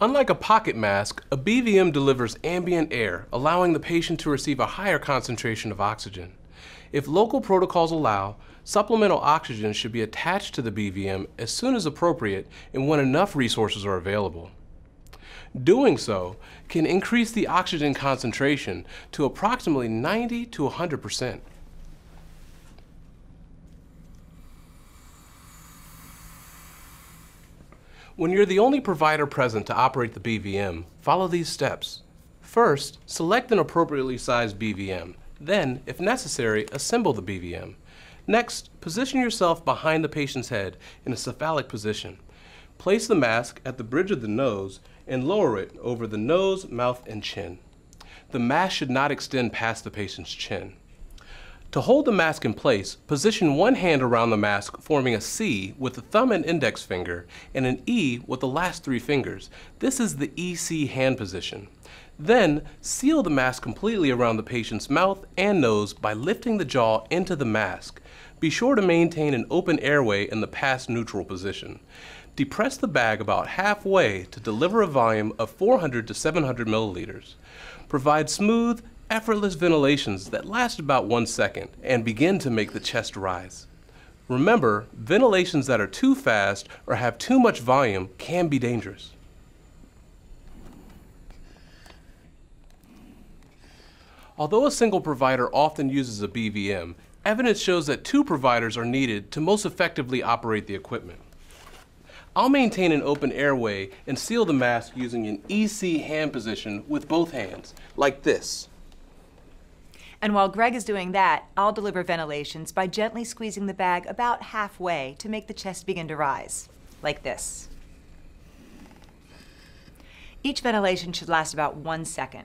Unlike a pocket mask, a BVM delivers ambient air, allowing the patient to receive a higher concentration of oxygen. If local protocols allow, supplemental oxygen should be attached to the BVM as soon as appropriate and when enough resources are available. Doing so can increase the oxygen concentration to approximately 90 to 100 percent. When you're the only provider present to operate the BVM, follow these steps. First, select an appropriately sized BVM. Then, if necessary, assemble the BVM. Next, position yourself behind the patient's head in a cephalic position. Place the mask at the bridge of the nose and lower it over the nose, mouth, and chin. The mask should not extend past the patient's chin. To hold the mask in place, position one hand around the mask forming a C with the thumb and index finger and an E with the last three fingers. This is the EC hand position. Then, seal the mask completely around the patient's mouth and nose by lifting the jaw into the mask. Be sure to maintain an open airway in the past neutral position. Depress the bag about halfway to deliver a volume of 400 to 700 milliliters. Provide smooth, effortless ventilations that last about one second and begin to make the chest rise. Remember, ventilations that are too fast or have too much volume can be dangerous. Although a single provider often uses a BVM, evidence shows that two providers are needed to most effectively operate the equipment. I'll maintain an open airway and seal the mask using an EC hand position with both hands, like this. And while Greg is doing that, I'll deliver ventilations by gently squeezing the bag about halfway to make the chest begin to rise, like this. Each ventilation should last about one second.